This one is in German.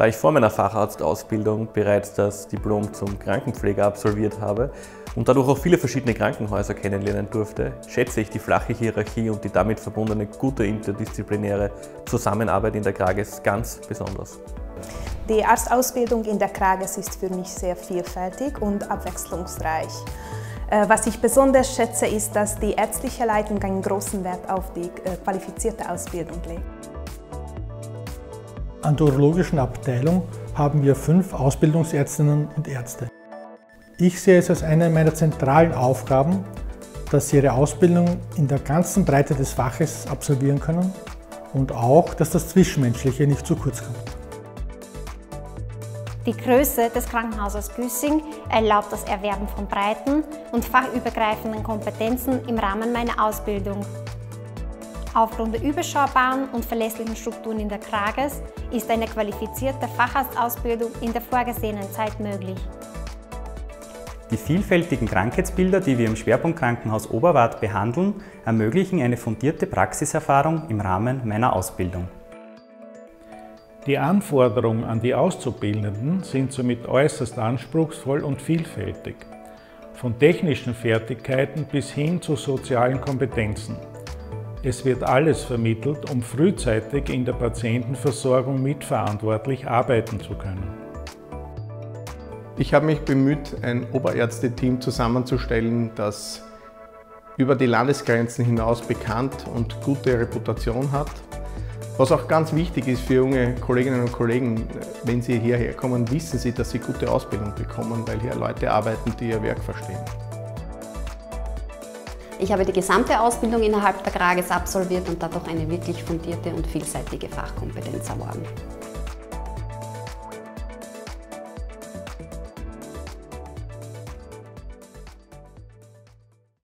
Da ich vor meiner Facharztausbildung bereits das Diplom zum Krankenpfleger absolviert habe und dadurch auch viele verschiedene Krankenhäuser kennenlernen durfte, schätze ich die flache Hierarchie und die damit verbundene gute interdisziplinäre Zusammenarbeit in der Krages ganz besonders. Die Arztausbildung in der Krages ist für mich sehr vielfältig und abwechslungsreich. Äh, was ich besonders schätze, ist, dass die ärztliche Leitung einen großen Wert auf die äh, qualifizierte Ausbildung legt. An der urologischen Abteilung haben wir fünf Ausbildungsärztinnen und Ärzte. Ich sehe es als eine meiner zentralen Aufgaben, dass sie ihre Ausbildung in der ganzen Breite des Faches absolvieren können und auch, dass das Zwischenmenschliche nicht zu kurz kommt. Die Größe des Krankenhauses Güssing erlaubt das Erwerben von breiten und fachübergreifenden Kompetenzen im Rahmen meiner Ausbildung. Aufgrund der überschaubaren und verlässlichen Strukturen in der Krages ist eine qualifizierte Facharztausbildung in der vorgesehenen Zeit möglich. Die vielfältigen Krankheitsbilder, die wir im Schwerpunktkrankenhaus Oberwart behandeln, ermöglichen eine fundierte Praxiserfahrung im Rahmen meiner Ausbildung. Die Anforderungen an die Auszubildenden sind somit äußerst anspruchsvoll und vielfältig, von technischen Fertigkeiten bis hin zu sozialen Kompetenzen. Es wird alles vermittelt, um frühzeitig in der Patientenversorgung mitverantwortlich arbeiten zu können. Ich habe mich bemüht, ein Oberärzteteam zusammenzustellen, das über die Landesgrenzen hinaus bekannt und gute Reputation hat was auch ganz wichtig ist für junge Kolleginnen und Kollegen, wenn sie hierher kommen, wissen sie, dass sie gute Ausbildung bekommen, weil hier Leute arbeiten, die ihr Werk verstehen. Ich habe die gesamte Ausbildung innerhalb der Krages absolviert und dadurch eine wirklich fundierte und vielseitige Fachkompetenz erworben.